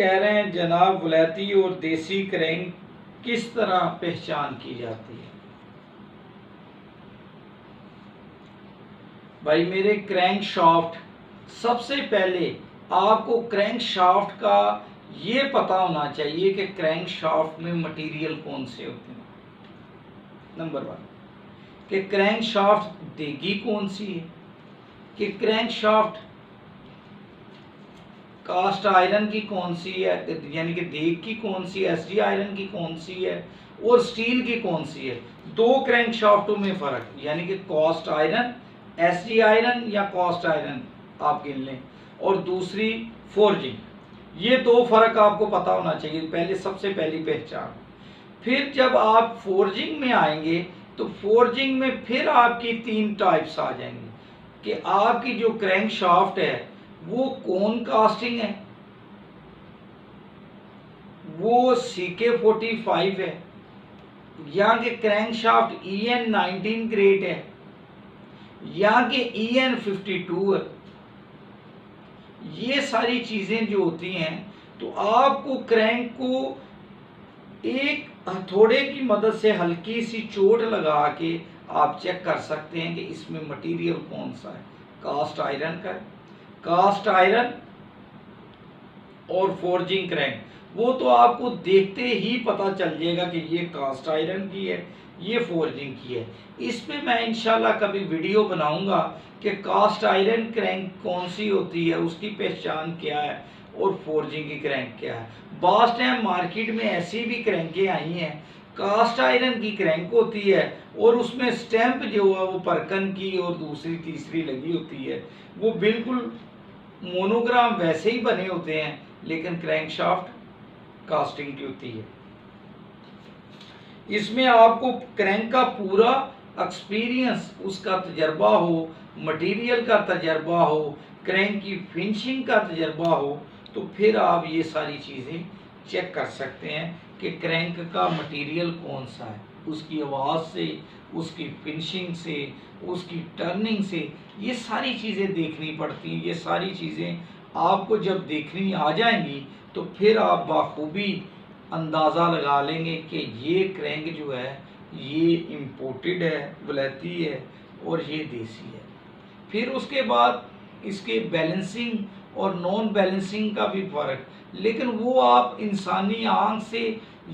कह रहे हैं, जनाब वलैती और देसी क्रैंक किस तरह पहचान की जाती है? भाई, मेरे क्रैंक शाफ्ट सबसे पहले आपको क्रैंक शाफ्ट का ये पता होना चाहिए कि क्रैंक शाफ्ट में मटेरियल कौन से होते हैं। नंबर वन कि क्रैंक शाफ्ट देगी कौन सी है? कि क्रैंक शाफ्ट कास्ट आयरन की कौन सी है? यानी कि देग की कौन सी है? एस आयरन की कौन सी है? और स्टील की कौन सी है? दो क्रैंक शाफ्टों में फ़र्क। यानी कि cast iron S D iron या कॉस्ट आयरन आप गिन लें। और दूसरी फोर्जिंग ये दो फ़र्क आपको पता होना चाहिए। पहले, सबसे पहली पहचान। फिर जब आप फोर्जिंग में आएँगे तो फोर्जिंग में फिर आपकी तीन टाइप्स आ जाएँगी। कि आपकी जो क्रैंक शाफ्ट है वो कौन कास्टिंग है? वो सी के फोर्टी फाइव है, यहाँ के crankshaft E N nineteen grade है या कि ई एन फिफ्टी टू है। ये सारी चीज़ें जो होती हैं तो आपको क्रैंक को एक हथौड़े की मदद से हल्की सी चोट लगा के आप चेक कर सकते हैं कि इसमें मटेरियल कौन सा है। कास्ट आयरन का है। कास्ट आयरन और फोर्जिंग क्रैंक। वो तो आपको देखते ही पता चल जाएगा कि ये कास्ट आयरन की है, ये फोर्जिंग की है। इस पर मैं इंशाल्लाह कभी वीडियो बनाऊँगा कि कास्ट आयरन क्रैंक कौन सी होती है, उसकी पहचान क्या है और फोर्जिंग की क्रैंक क्या है। बास टाइम मार्केट में ऐसी भी क्रैंकें आई हैं, कास्ट आयरन की क्रैंक होती है और उसमें स्टैंप जो है वो परकन की और दूसरी, तीसरी लगी होती है। वो बिल्कुल मोनोग्राम वैसे ही बने होते हैं, लेकिन क्रैंकशाफ्ट कास्टिंग की होती है। इसमें आपको क्रैंक का पूरा एक्सपीरियंस, उसका तजर्बा हो, मटेरियल का तजर्बा हो, क्रैंक की फिनिशिंग का तजर्बा हो तो फिर आप ये सारी चीज़ें चेक कर सकते हैं कि क्रैंक का मटेरियल कौन सा है। उसकी आवाज़ से, उसकी फिनिशिंग से, उसकी टर्निंग से, ये सारी चीज़ें देखनी पड़ती हैं। ये सारी चीज़ें आपको जब देखनी आ जाएँगी तो फिर आप बाखूबी अंदाज़ा लगा लेंगे कि ये क्रैंक जो है, ये इम्पोर्टेड है, वलैती है और ये देसी है। फिर उसके बाद इसके बैलेंसिंग और नॉन बैलेंसिंग का भी फ़र्क। लेकिन वो आप इंसानी आँख से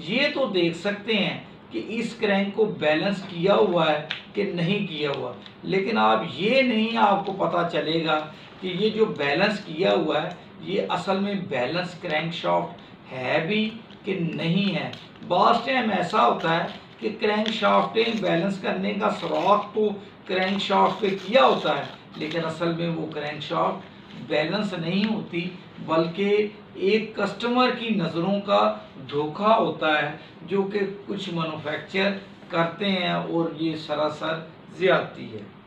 ये तो देख सकते हैं कि इस क्रैंक को बैलेंस किया हुआ है कि नहीं किया हुआ। लेकिन आप ये नहीं आपको पता चलेगा कि ये जो बैलेंस किया हुआ है, ये असल में बैलेंस क्रैंक शाफ्ट है भी कि नहीं है। बास टाइम ऐसा होता है कि क्रैंक शाफ्टें बैलेंस करने का सुराख तो क्रैंक शाफ्ट पे किया होता है, लेकिन असल में वो क्रैंक शाफ्ट बैलेंस नहीं होती, बल्कि एक कस्टमर की नज़रों का धोखा होता है, जो कि कुछ मैनुफैक्चर करते हैं और ये सरासर ज़्यादती है।